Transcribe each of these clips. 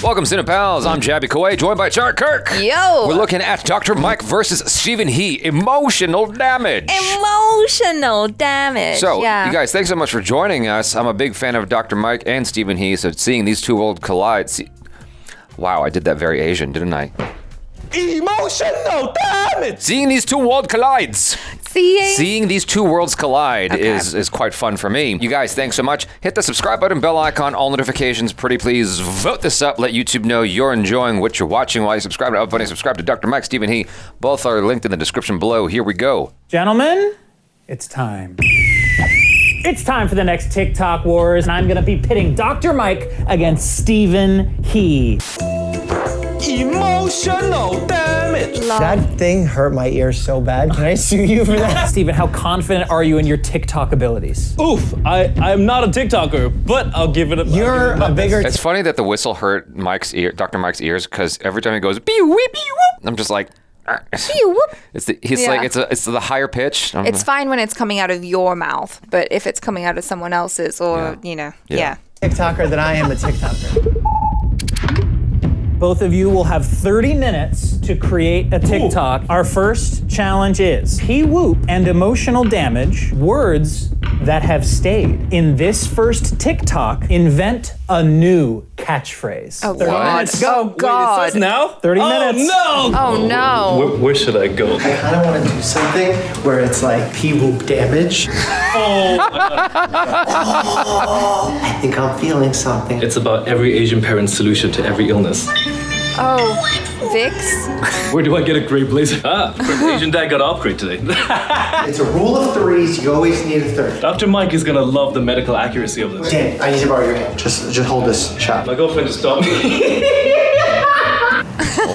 Welcome, CinePals. I'm Jaby Koay, joined by Char Kirk. Yo. We're looking at Dr. Mike versus Steven He. Emotional damage. Emotional damage. So, yeah. you guys, thanks so much for joining us. I'm a big fan of Dr. Mike and Steven He, so seeing these two worlds collide. See, wow, I did that very Asian, didn't I? Emotional damage! Seeing these two worlds collides. Seeing. Seeing these two worlds collide Okay. is is quite fun for me. You guys, thanks so much. Hit the subscribe button, bell icon, all notifications. Pretty please vote this up. Let YouTube know you're enjoying what you're watching while you subscribe to Upvoting. Subscribe to Dr. Mike, Steven He. Both are linked in the description below. Here we go. Gentlemen, it's time. It's time for the next TikTok wars, and I'm gonna be pitting Dr. Mike against Steven He. Emotional damage! That thing hurt my ear so bad. Can I sue you for that? Steven, how confident are you in your TikTok abilities? Oof, I, I'm not a TikToker, but I'll give it a I'll You're it my a bigger. It's funny that the whistle hurt Mike's ear, Dr. Mike's ears, because every time he goes, pew, whoop, pew, whoop, I'm just like. Pew, whoop. it's the, he's Yeah. like, it's a, it's the higher pitch. I'm- It's fine when it's coming out of your mouth, but if it's coming out of someone else's, or Yeah. you know, Yeah. yeah. TikToker that I am a TikToker. Both of you will have 30 minutes to create a TikTok. Our first challenge is He Whoop and emotional damage, words that have stayed. In this first TikTok, invent a new catchphrase. Oh 30 God. minutes. Go. Oh God. now? 30 oh, minutes. no! Oh, oh no. Where, where should I go? I kind of want to do something where it's like P whoop damage. Oh, I think I'm feeling something. It's about every Asian parent's solution to every illness. Oh, Vicks. Where do I get a gray blazer? Ah, Asian dad got an upgrade today. It's a rule of threes. You always need a third. Dr. Mike is gonna love the medical accuracy of this. Dan, I need to borrow your hand. Just, just hold this shot. My girlfriend just stopped me.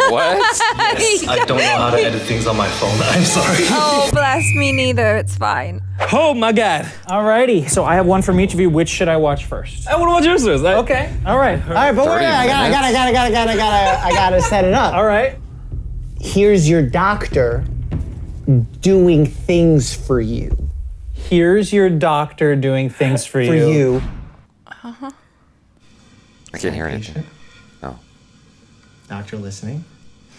what? I don't know how to edit things on my phone. I'm sorry. Oh, bless me neither. It's fine. Oh my god. Alrighty. So I have one from each of you. Which should I watch first? I want to watch yours first. I- Okay. All right. All right, but wait, 30 I gotta, I gotta, I gotta, I gotta, I gotta, I gotta set it up. All right. Here's your doctor doing things for you. Here's your doctor doing things for, For you. For you. Uh huh. I can't hear anything. Oh. Doctor listening.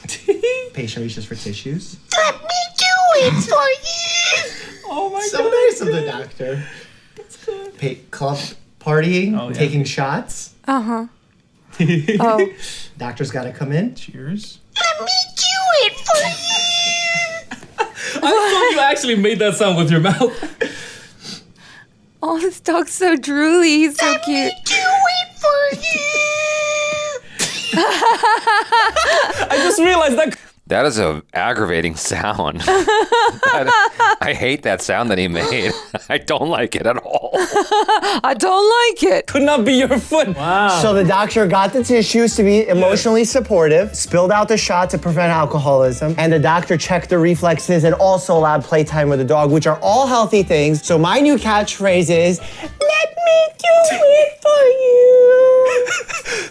Patient reaches for tissues. Oh my So nice of the doctor. Pa- club partying, Oh, yeah. taking shots. Uh huh. Oh. Doctor's got to come in. Cheers. Let me do it for you. I thought you actually made that sound with your mouth. Oh, this dog's so drooly. He's so cute. Let me do it for you. I just realized that. That is a aggravating sound. That- I hate that sound that he made. I don't like it at all. I don't like it. Could not be your foot. Wow. So the doctor got the tissues to be emotionally supportive, spilled out the shot to prevent alcoholism, and the doctor checked the reflexes and also allowed playtime with the dog, which are all healthy things. So my new catchphrase is, "Let me do it for you."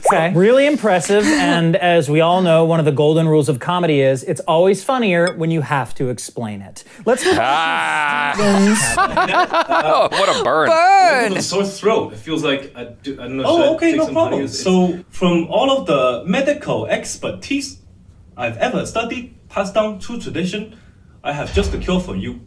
Okay. Really impressive. and as we all know, one of the golden rules of comedy is it's always funnier when you have to explain it. Let's Ah! oh, what a burn. Burn. Sore throat. It feels like I, do, I don't know. Oh, okay, no problem. honey? So, from all of the medical expertise I've ever studied, passed down to tradition, I have just the cure for you.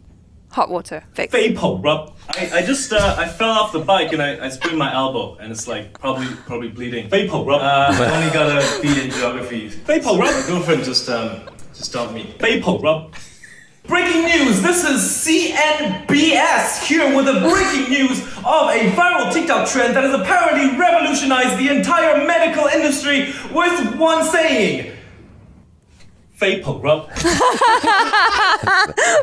Hot water. Vicks. Vapor rub. I, I just uh, I fell off the bike and I, I sprained my elbow and it's like probably probably bleeding. Vapor rub. Uh, I only got a B in geography. Vapor rub. My girlfriend just um just stopped me. Vapor rub. Breaking news! This is CNBS here with the breaking news of a viral TikTok trend that has apparently revolutionized the entire medical industry with one saying. Vapor rub.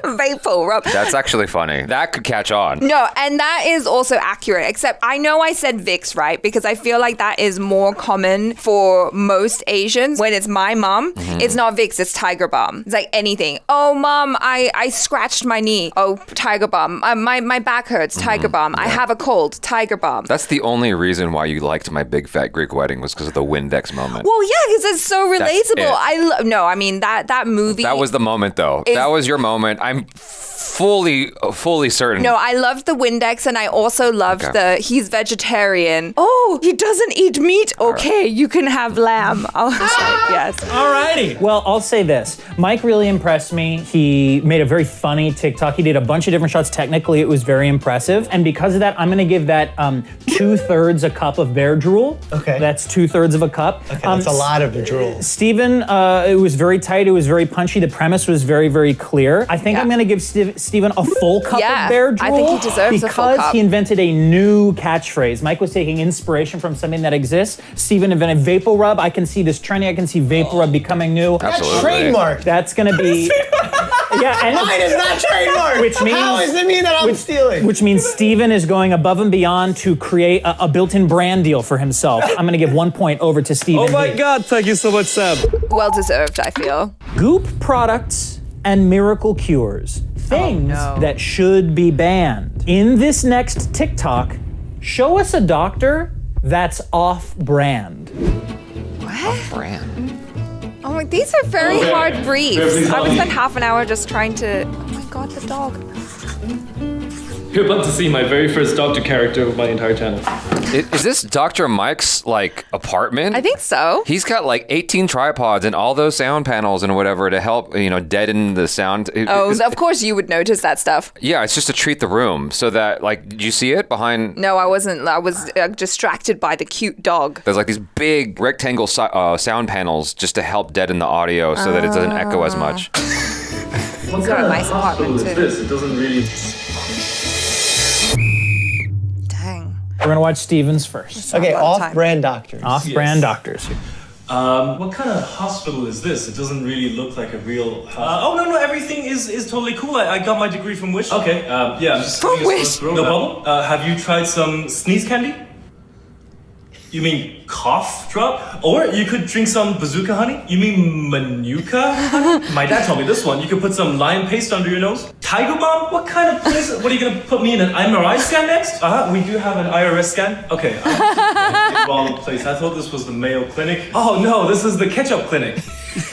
Vapor rub. That's actually funny. That could catch on. No, and that is also accurate, except I know I said Vicks, right? Because I feel like that is more common for most Asians. When it's my mom, it's not Vicks, it's Tiger Balm. It's like anything. Oh, mom, I, I scratched my knee. Oh, Tiger Balm. Uh, my, my back hurts. Tiger Balm. I have a cold. Tiger Balm. That's the only reason why you liked my big fat Greek wedding was because of the Windex moment. well, yeah, because it's so relatable. it. I lo- no, I mean that that movie. That was the moment, though. Is- that was your moment. I'm fully, fully certain. No, I loved the Windex, and I also loved Okay. the he's vegetarian. Oh, he doesn't eat meat. Okay, you can have lamb. I was like, yes. Alrighty. Well, I'll say this. Mike really impressed me. He made a very funny TikTok. He did a bunch of different shots. Technically, it was very impressive. And because of that, I'm gonna give that um, two thirds a cup of bear drool. Okay. That's two thirds of a cup. Okay, Um, that's a lot of the drool. Steven, uh, it was very tight. It was very punchy. The premise was very, very clear. I think Yeah. I'm going to give Steve, Steven a full cup Yeah, of bear drool. I think he deserves a full because he invented a new catchphrase. Mike was taking inspiration from something that exists. Steven invented vapor rub. I can see this trending. I can see vapor rub becoming new. Absolutely. Trademark. That's going to be. yeah, and Mine is not trademark. Which means- How does it mean that I'm stealing? which means Steven is going above and beyond to create a, a built-in brand deal for himself. I'm going to give one point over to Steven. Oh my He- god, thank you so much, Sam. Well deserved, I feel. Goop products and miracle cures. Oh, Things no. that should be banned. In this next TikTok, show us a doctor that's off brand. Brand. Oh my, these are very hard briefs. I would spend half an hour just trying to. Oh my god, the dog. You're about to see my very first doctor character of my entire channel. Is, is this Dr. Mike's like apartment? I think so. He's got like 18 tripods and all those sound panels and whatever to help, you know, deaden the sound. Oh, it's- of course you would notice that stuff. yeah, it's just to treat the room so that, like, did you see it behind? No, I wasn't. I was uh, distracted by the cute dog. There's like these big rectangle so- uh, sound panels just to help deaden the audio so that it doesn't echo as much. What got a nice apartment, too. this? It doesn't really. Dang. We're going to watch Steven's first. Okay, a lot of time. off-brand doctors. Off-brand doctors. Um, what kind of hospital is this? It doesn't really look like a real. Uh, oh no no, everything is is totally cool. I, I got my degree from Wish. Okay, um, yeah, I'm just From having a sore Wish. No Uh, problem. Uh, have you tried some sneeze candy? You mean cough drop? Or you could drink some bazooka honey? You mean manuka honey? My dad told me this one. You could put some lime paste under your nose. Tiger Balm? What kind of place? What are you gonna put me in an MRI scan next? Uh huh. We do have an IRS scan. Okay. I'm wrong place. I thought this was the Mayo Clinic. Oh no, this is the ketchup clinic.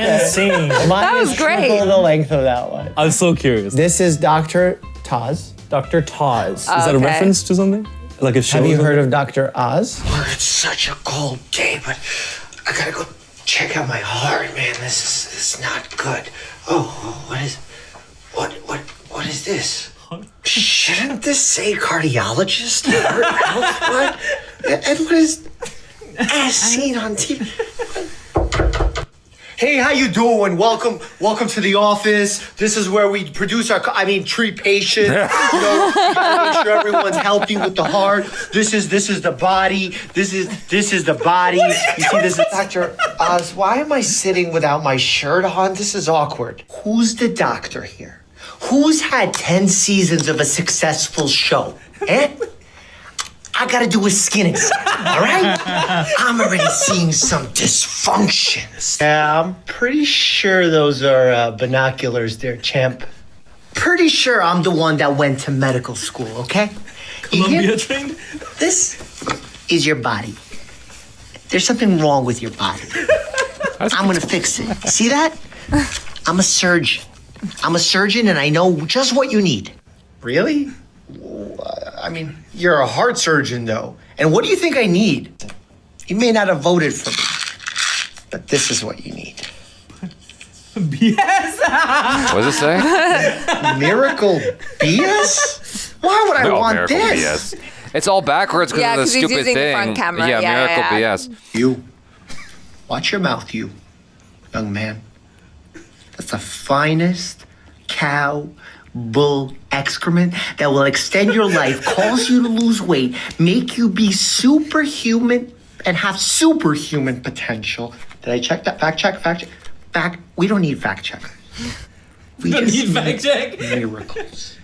And scene. Mine was is great. triple the length of that one. I'm so curious. This is Dr. Taz. Dr. Taz. Is that a reference to something? Like a show? Have you heard of Dr. Oz? Oh, it's such a cold day, but I gotta go check out my heart, man. This is this is not good. Oh, what is what what what is this? Shouldn't this say cardiologist? Heart health? What? And and what is as seen on TV? Hey, how you doing? Welcome, welcome to the office. This is where we produce our, I mean, treat patients. You know, make sure everyone's healthy with the heart. This is this is the body. This is this is the body. You see, this is Doctor Oz. Why am I sitting without my shirt on? This is awkward. Who's the doctor here? Who's had ten seasons of a successful show? Eh? I gotta do a skin exam, all right? I'm already seeing some dysfunctions. Yeah, I'm pretty sure those are uh, binoculars there, champ. Pretty sure I'm the one that went to medical school, okay? You Columbia trained? This is your body. There's something wrong with your body. I'm gonna fix it. See that? I'm a surgeon. I'm a surgeon and I know just what you need. Really? I mean, you're a heart surgeon though. And what do you think I need? You may not have voted for me, but this is what you need. BS. What does it say? Miracle BS? Why would I No, want Miracle this? BS. It's all backwards because Yeah, of the 'cause he's stupid using the thing. front camera. Yeah, Yeah, Miracle yeah. BS. You. Watch your mouth, you, young man. That's the finest cow, bull excrement that will extend your life, cause you to lose weight, make you be superhuman, and have superhuman potential. Did I check that? Fact check, fact check. Fact, we don't need fact check. We Don't just need fact check. miracles.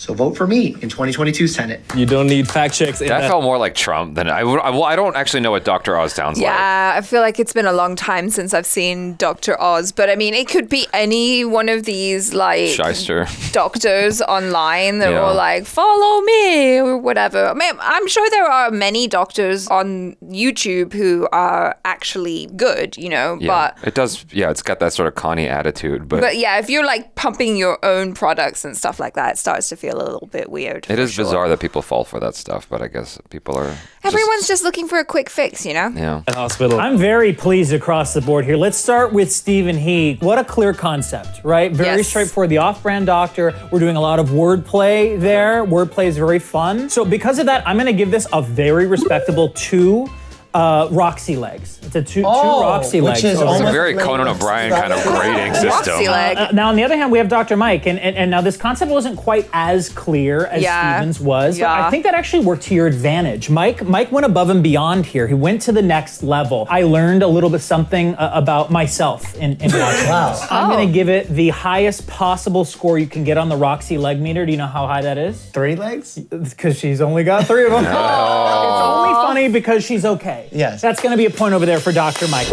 So vote for me in 2022 Senate. You don't need fact checks. In That that. felt more like Trump than I would. I, well, I don't actually know what Dr. Oz sounds like. Yeah, I feel like it's been a long time since I've seen Dr. Oz, but I mean, it could be any one of these like Shyster. doctors online that Yeah. were like, follow me or whatever. I mean, I'm sure there are many doctors on YouTube who are actually good, you know, Yeah. but. it does. Yeah, it's got that sort of Connie attitude, but, But yeah, if you're like pumping your own products and stuff like that, it starts to feel a little bit weird. it for is sure. bizarre that people fall for that stuff. But I guess people are. just- Everyone's just looking for a quick fix, you know? yeah. At hospital. I'm very pleased across the board here. Let's start with Steven He. What a clear concept, right? Very Yes. straightforward. The off-brand doctor. We're doing a lot of wordplay there. Wordplay is very fun. So because of that, I'm going to give this a very respectable two. Uh, Roxy legs. It's a two, Oh, two Roxy which legs. is over It's a very like- Conan O'Brien kind of grading system. Roxy leg. Uh, now, on the other hand, we have Dr. Mike, and, and, and now this concept wasn't quite as clear as Yeah. Stevens was, but I think that actually worked to your advantage. Mike, Mike went above and beyond here. He went to the next level. I learned a little bit something uh, about myself in, in watching Wow. this. I'm Oh. going to give it the highest possible score you can get on the Roxy leg meter. Do you know how high that is? Three legs? Because she's only got three of them. It's only funny because she's okay. Yes. That's going to be a point over there for Dr. Mike.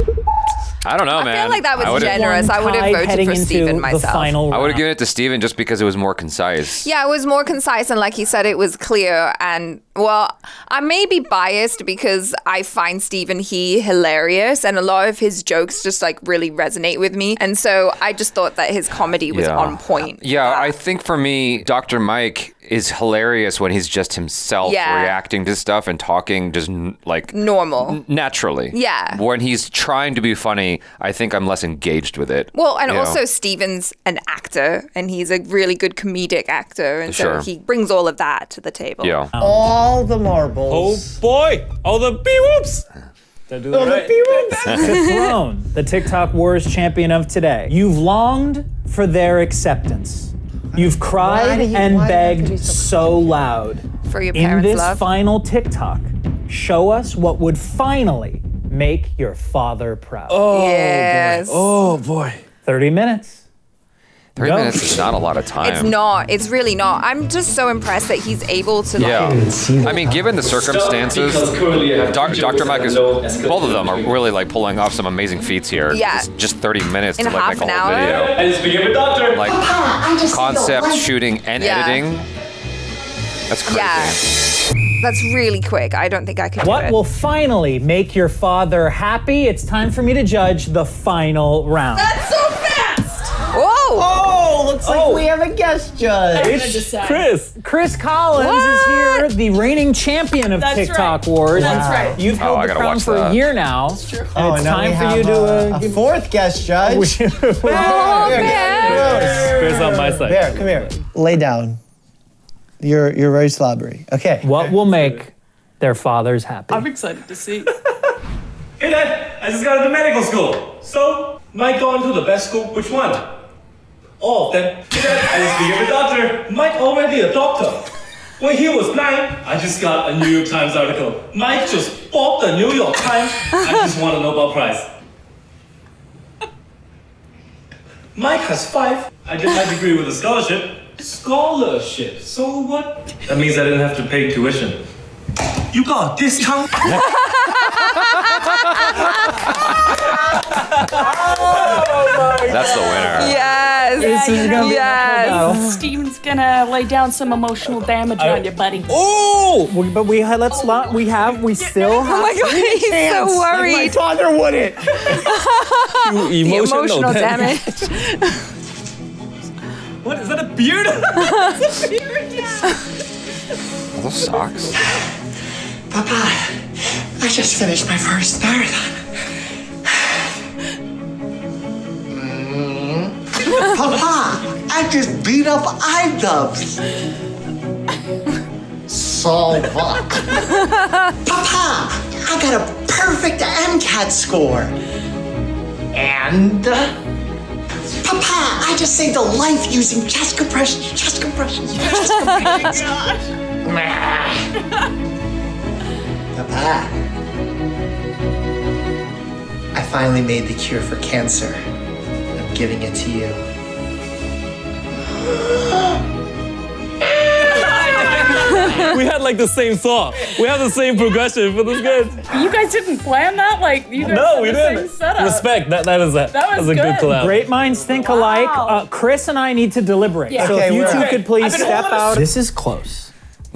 I don't know, I man. I feel like that was I generous. I would have voted for into Steven myself. final I would have given it to Steven just because it was more concise. Yeah, it was more concise and like he said, it was clear. And well, I may be biased because I find Steven He hilarious and a lot of his jokes just like really resonate with me. And so I just thought that his comedy was Yeah. on point. Yeah, I think for me, Dr. Mike is hilarious when he's just himself Yeah. reacting to stuff and talking just n- like Normal. naturally. Yeah. When he's trying to be funny, I think I'm less engaged with it. Well, and you know? also Steven's an actor and he's a really good comedic actor. And Sure. so he brings all of that to the table. yeah. Um, all the marbles oh boy! all the bee whoops! Did I do that right? the throne, the TikTok Wars champion of today. You've longed for their acceptance. You've cried you- and why do you have to be begged so- so loud. For your In parents' this love. final TikTok, show us what would finally make your father proud. Oh, yes. Oh boy! 30 minutes. Three Go. minutes is not a lot of time. It's not. It's really not. I'm just so impressed that he's able to like Yeah. I mean, given the circumstances, Doc, Dr. Mike is, both of them are really like pulling off some amazing feats here. Yeah. Just, just 30 minutes In to like half make a whole hour? video. I just became a doctor. Like concept, shooting, and Yeah. editing. That's crazy. Yeah. That's really quick. I don't think I could do What it. will finally make your father happy? It's time for me to judge the final round. Whoa! Oh, looks like we have a guest judge. Chris. Chris Collins is here, the reigning champion of That's TikTok right. Wars. That's right. You've Oh, held I the gotta crown for that. a year now. And Oh, it's and now time we for have you to uh, uh, a fourth guest judge. Oh, Here, man. Chris on my side. Bear, come here. Lay down. You're you're very slobbery. Okay. what will make their fathers happy. I'm excited to see. Hey Dad, I just got into medical school. So, Mike going to the best school? Which one? All of them. I just became a doctor. Mike already a doctor. When he was nine, I just got a New York Times article. Mike just bought the New York Times. I just won a Nobel Prize. Mike has five. I did my degree with a scholarship. Scholarship. So what? That means I didn't have to pay tuition. You got a discount? Oh That's the winner. Yes. This is gonna be an Yes. Steven's gonna lay down some emotional damage on you, buddy. Oh! We- But we had let's not we have we still Oh have my god, he's so Like my worried. father wouldn't. The Emotional, emotional damage. damage. What is that? A beard? Are those socks? Papa, I just finished my first marathon. I just beat up iDubbbz. So fuck. Papa, I got a perfect MCAT score. And Papa, I just saved a life using chest compressions, chest compressions, chest compressions. Papa, I finally made the cure for cancer. I'm giving it to you. we had like the same thought. We had the same progression, but it's good. You guys didn't plan that? Like, you guys No, had we the didn't. setup. Respect. That that is a That was that's a good good. collab. Great minds think alike. Uh, Chris and I need to deliberate. Yeah. So Okay, if you two Okay, could please step out. This is close.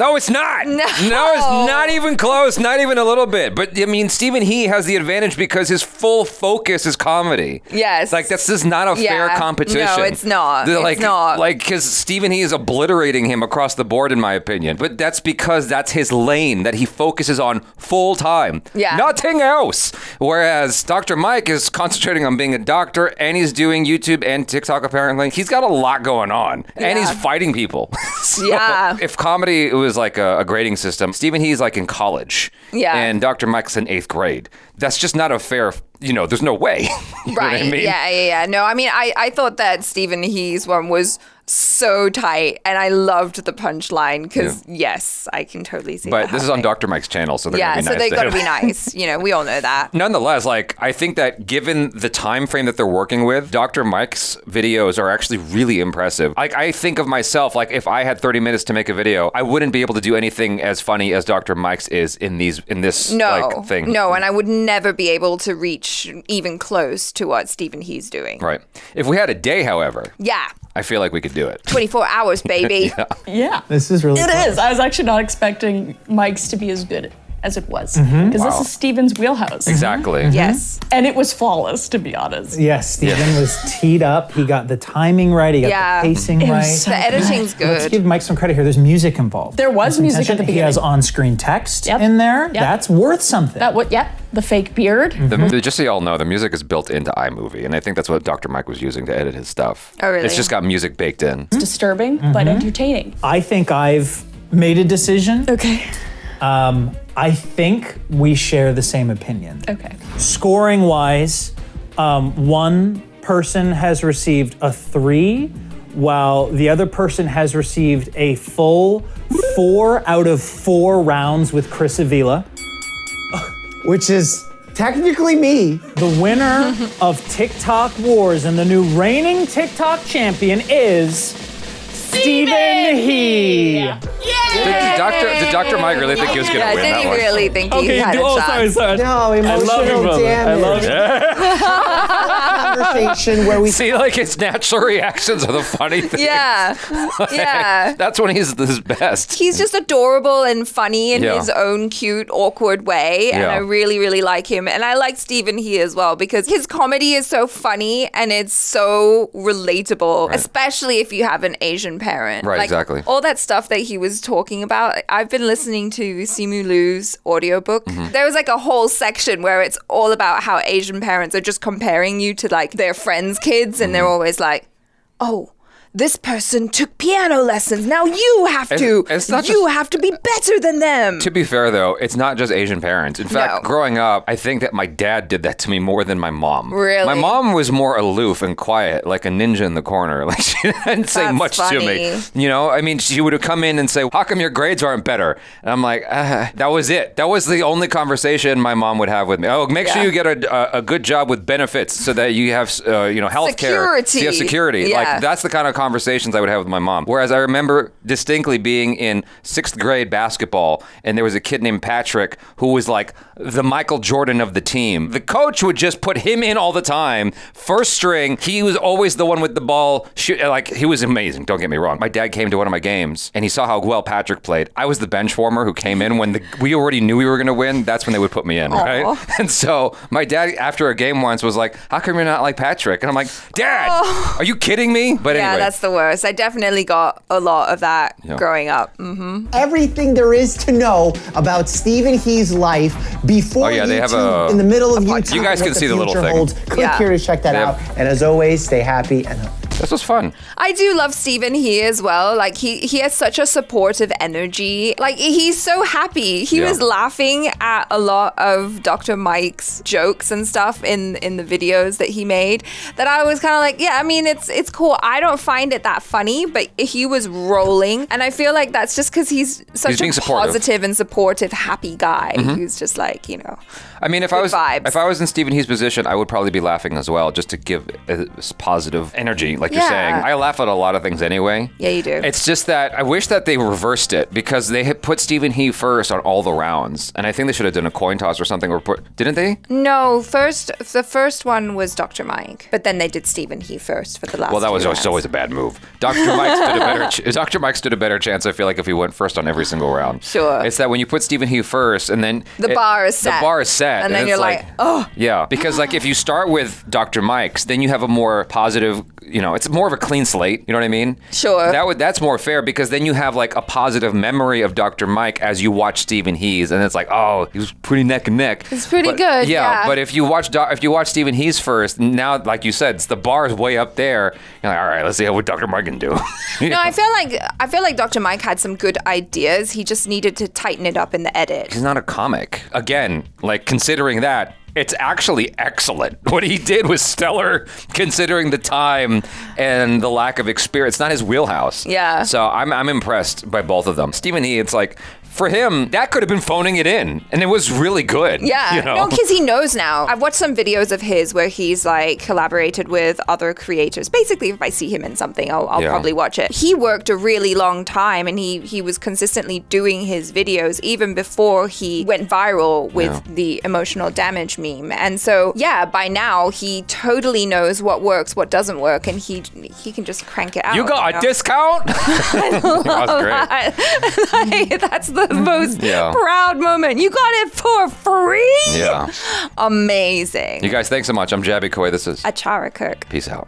No, it's not. No. it's not even close. Not even a little bit. But I mean, Steven He has the advantage because his full focus is comedy. Yes. Like this is not a fair competition. No, it's not. They're It's like, not. Like because Steven He is obliterating him across the board, in my opinion. But that's because that's his lane that he focuses on full time. Yeah. Nothing else. Whereas Dr. Mike is concentrating on being a doctor, and he's doing YouTube and TikTok. Apparently, he's got a lot going on, and he's fighting people. Yeah. If comedy was like a, a grading system, Steven He's like in college. Yeah. And Dr. Mike's in eighth grade. That's just not a fair. You know, there's no way. You know what Right. I mean? Yeah, yeah, yeah. No, I mean, I, I thought that Steven He's one was so tight, and I loved the punchline because yes, I can totally see. That. But this is on. Dr. Mike's channel, so they're Yeah, so nice they to got to be nice. You know, we all know that. Nonetheless, like I think that given the time frame that they're working with, Dr. Mike's videos are actually really impressive. Like I think of myself, like if I had 30 minutes to make a video, I wouldn't be able to do anything as funny as Dr. Mike's is in these in this No, like thing. no, and I would never be able to reach even close to what Steven He's doing. Right. If we had a day, however, Yeah, I feel like we could do it. 24 hours, baby. Yeah. This is really It close. is. I was actually not expecting Mike's to be as good as it was. Because Mm-hmm. this is Steven's wheelhouse. Exactly. Yes. And it was flawless, to be honest. Yes, Steven was teed up. He got the timing right. He got Yeah. the pacing It right. so The editing's good. Let's give Mike some credit here. There's music involved. There was Some music at tension. the He has on-screen text Yep. in there. Yep. That's worth something. That would, yeah, the fake beard. The, the- just so y'all know, the music is built into iMovie, and I think that's what Dr. Mike was using to edit his stuff. Oh, really? It's just got music baked in. It's disturbing, Mm-hmm. but entertaining. I think I've made a decision. Okay. Um, I think we share the same opinion. Okay. Scoring wise, um, one person has received a three, while the other person has received a full four out of four rounds with Chris Avila. Which is technically me. The winner of TikTok Wars and the new reigning TikTok champion is Steven He. Did Dr. Did Dr. Mike really think he was going to Yeah, win did that he one? really think he Okay, had do, a oh, shot? sorry, sorry. No, I love you, brother. I damage. love you. Conversation where we See, like his natural reactions are the funny thing. Yeah. Yeah. That's when he's his best. He's just adorable and funny in Yeah. his own cute, awkward way. And Yeah. I really, really like him. And I like Steven He as well because his comedy is so funny and it's so relatable, especially if you have an Asian parent. Right, Like, exactly. All that stuff that he was talking about. I've been listening to Simu Liu's audiobook. Mm-hmm. There was like a whole section where it's all about how Asian parents are just comparing you to like their friends' kids and they're Mm-hmm. always like, oh, this person took piano lessons. Now you have It's- to. it's you just- have to be better than them. To be fair, though, it's not just Asian parents. In fact, No. growing up, I think that my dad did that to me more than my mom. Really? My mom was more aloof and quiet, like a ninja in the corner. Like she didn't say That's much to me. You know, I mean, she would have come in and say, "How come your grades aren't better?" And I'm like, uh, "That was it. That was the only conversation my mom would have with me. Oh, make sure you get a, a, a good job with benefits so that you have, uh, you know, health care. Security. You have security. Yeah. Like that's the kind of conversations I would have with my mom. Whereas I remember distinctly being in sixth grade basketball, and there was a kid named Patrick who was like the Michael Jordan of the team. The coach would just put him in all the time, first string. He was always the one with the ball. Shoot, like he was amazing. Don't get me wrong. My dad came to one of my games, and he saw how well Patrick played. I was the bench warmer who came in when the, we already knew we were going to win. That's when they would put me in, right? And so my dad, after a game once, was like, "How come you're not like Patrick?" And I'm like, "Dad, oh. are you kidding me?" But Oh. yeah, anyway, that's the worst. I definitely got a lot of that Yeah. growing up. Mm. everything there is to know about Steven He's life before Oh, yeah, they have YouTube, a- in the middle of YouTube. You guys can see the little thing. Holds. Click Yeah. here to check that They out. have- And as always, stay happy and this was fun. I do love Steven here as well. Like he he has such a supportive energy. Like he's so happy. He Yeah. was laughing at a lot of Dr. Mike's jokes and stuff in in the videos that he made. That I was kind of like, yeah, I mean it's it's cool. I don't find it that funny, but he was rolling, and I feel like that's just because he's such being a. Mm-hmm. positive and supportive, happy guy who's just like you know. I mean, if I was vibes. if I was in Steven He's position, I would probably be laughing as well, just to give a s- positive energy. Like like you're Yeah. saying. I laugh at a lot of things anyway. Yeah, you do. It's just that I wish that they reversed it because they had put Steven He first on all the rounds, and I think they should have done a coin toss or something. Or put, didn't they? No, first the first one was Dr. Mike, but then they did Steven He first for the last. Well, that was always, always a bad move. Dr. Mike stood a better. Ch- Dr. Mike stood a better chance. I feel like if he went first on every single round. Sure. It's that when you put Steven He first, and then The it- bar is set. The bar is set, And then you're like, oh. Yeah, because like if you start with Dr. Mike's, then you have a more positive. You know, it's more of a clean slate. You know what I mean? Sure. That would that's more fair because then you have like a positive memory of Dr. Mike as you watch Steven He's, and it's like, oh, he was pretty neck and neck. It's pretty But- good, yeah. but if you watch Do- if you watch Steven He's first, now like you said, it's the bar is way up there. You're like, all right, let's see what Dr. Mike can do. No, I feel like I feel like Dr. Mike had some good ideas. He just needed to tighten it up in the edit. He's not a comic. Again, like considering that, it's actually excellent. What he did was stellar considering the time and the lack of experience. It's not his wheelhouse. Yeah. So I'm, I'm impressed by both of them. Steven He, it's like, for him, that could have been phoning it in, and it was really good. Yeah, You know? no, because he knows now. I've watched some videos of his where he's like collaborated with other creators. Basically, if I see him in something, I'll, I'll Yeah. probably watch it. He worked a really long time, and he he was consistently doing his videos even before he went viral with Yeah. the emotional damage meme. And so, yeah, by now he totally knows what works, what doesn't work, and he he can just crank it out. you got a know? discount? that was great. Like, that's the most Yeah. proud moment. You got it for free. Yeah. Amazing. You guys, thanks so much. I'm Jaby Koay. This is Achara Kirk. Peace out.